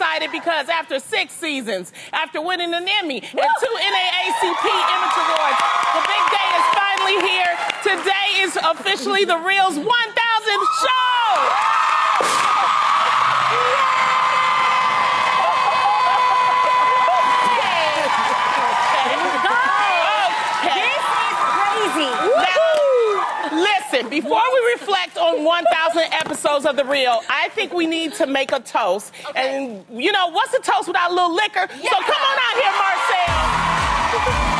excited because after six seasons, after winning an Emmy and two NAACP Image Awards, the big day is finally here. Today is officially the Real's 1000th show. Okay. Crazy. Listen, before we reflect on 1,000 episodes of The Real, I think we need to make a toast. And, you know, what's a toast without a little liquor? So come on out here, Marcel.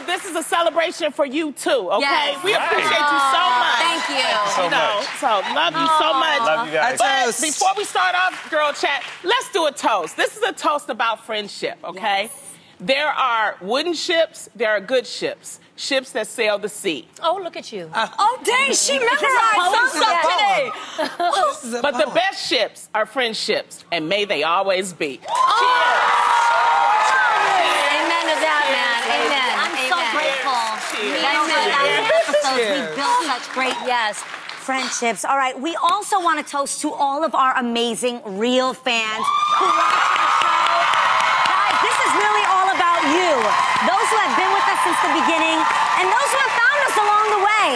Long, this is a celebration for you too, okay? Yes. We appreciate you so much. Thank you. so you know, much. so love you so much. Love you guys. A But before we start off, girl chat, let's do a toast. This is a toast about friendship, okay? There are wooden ships, there are good ships, ships that sail the sea. Oh, look at you. Uh, oh, dang, she memorized poem? some stuff Yeah. today. This is But the best ships are friendships, and may they always be. Amen to that, man. Amen. I'm so Amen. grateful. Cheers. You know, Cheers. for we built such great Yes. friendships. All right, we also want to toast to all of our amazing real fans who watch our show. Guys, this is really all about you. Those who have been with us since the beginning and those who have found us along the way.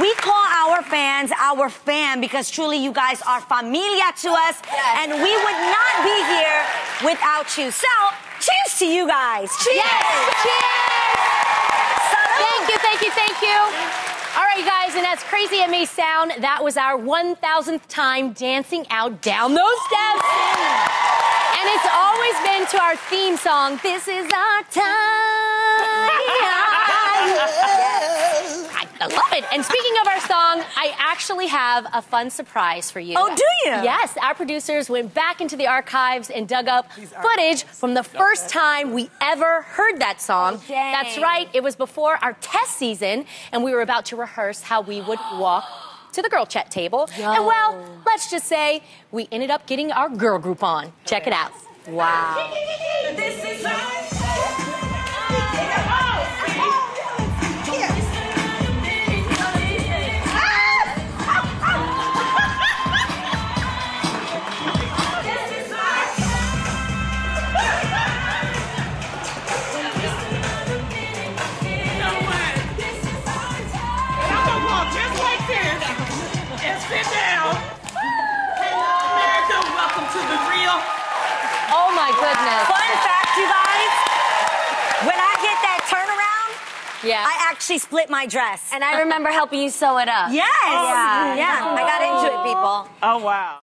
We call our fans our fam because truly you guys are familia to us and we would not be here without you. So, cheers to you guys. Cheers. Yes. Cheers. Salud. Thank you, thank you, thank you. Right, guys, and as crazy it may sound, that was our 1,000th time dancing out down those steps. And it's always been to our theme song, This is Our Time. Love it. And speaking of our song, I actually have a fun surprise for you. Oh, do you? Yes, our producers went back into the archives and dug up footage from the first time we ever heard that song. Oh, dang. That's right, it was before our test season, and we were about to rehearse how we would walk to the girl chat table. And well, let's just say we ended up getting our girl group on. Check it out. Wow. Oh my goodness. Fun fact, you guys. When I get that turnaround, Yeah. I actually split my dress. and I remember helping you sew it up. yes. Oh, yeah. Yeah. I got into it, people. Oh wow.